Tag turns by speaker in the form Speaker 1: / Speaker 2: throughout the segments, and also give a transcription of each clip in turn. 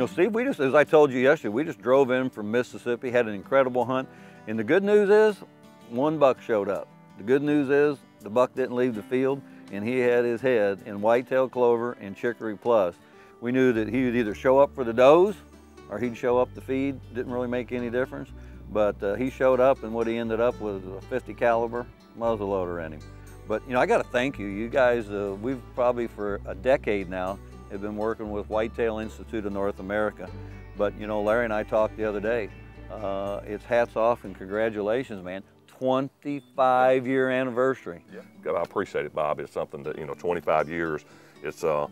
Speaker 1: know, Steve, we just, as I told you yesterday, we just drove in from Mississippi, had an incredible hunt. And the good news is, one buck showed up. The good news is, the buck didn't leave the field, and he had his head in whitetail clover and chicory plus. We knew that he would either show up for the does, or he'd show up to feed. Didn't really make any difference. But uh, he showed up, and what he ended up with was a 50 caliber muzzleloader in him. But you know, I got to thank you. You guys, uh, we've probably for a decade now have been working with Whitetail Institute of North America. But you know, Larry and I talked the other day. Uh, it's hats off and congratulations, man. 25 year anniversary.
Speaker 2: Yeah, I appreciate it, Bob. It's something that you know, 25 years. It's uh,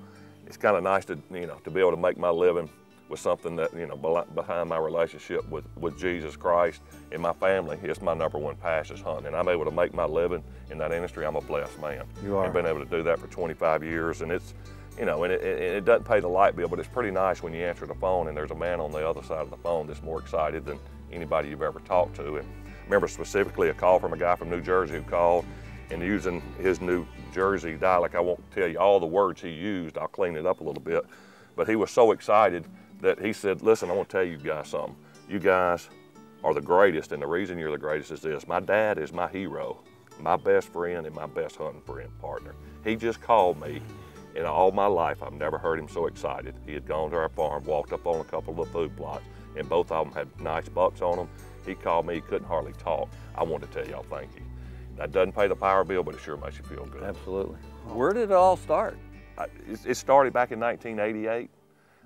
Speaker 2: it's kind of nice to you know to be able to make my living with something that you know behind my relationship with with Jesus Christ and my family. It's my number one passion is hunting, and I'm able to make my living in that industry. I'm a blessed man.
Speaker 1: You are.
Speaker 2: I've been able to do that for 25 years, and it's you know, and it, it, doesn't pay the light bill, but it's pretty nice when you answer the phone and there's a man on the other side of the phone that's more excited than anybody you've ever talked to. And remember specifically a call from a guy from New Jersey who called and using his New Jersey dialect. I won't tell you all the words he used. I'll clean it up a little bit. But he was so excited that he said, listen, I want to tell you guys something. You guys are the greatest, and the reason you're the greatest is this. My dad is my hero, my best friend, and my best hunting friend partner. He just called me in all my life, I've never heard him so excited. He had gone to our farm, walked up on a couple of the food plots, and both of them had nice bucks on them. He called me, he couldn't hardly talk. I wanted to tell y'all thank you. That doesn't pay the power bill, but it sure makes you feel good.
Speaker 1: Absolutely. Where did it all start?
Speaker 2: I, it, it, started back in 1988.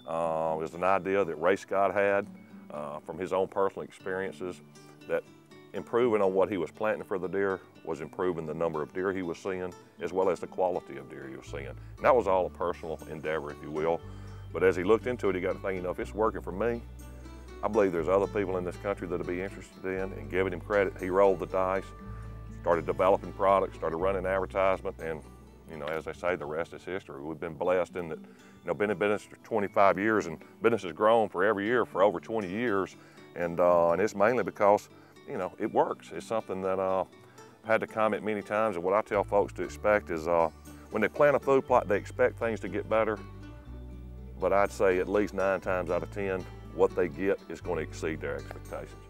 Speaker 2: Uh, it was an idea that Ray Scott had uh, from his own personal experiences that improving on what he was planting for the deer was improving the number of deer he was seeing as well as the quality of deer he was seeing. And that was all a personal endeavor, if you will. But as he looked into it, he got to thinking, you know, if it's working for me, I believe there's other people in this country that'll be interested in and giving him credit. He rolled the dice, started developing products, started running advertisement, and you know, as they say, the rest is history. We've been blessed in that, you know, been in business for 25 years and business has grown for every year for over 20 years. And, uh, and it's mainly because, you know, it works. It's something that uh, I've had to comment many times, and what I tell folks to expect is uh, when they plant a food plot, they expect things to get better, but I'd say at least nine times out of 10, what they get is going to exceed their expectations.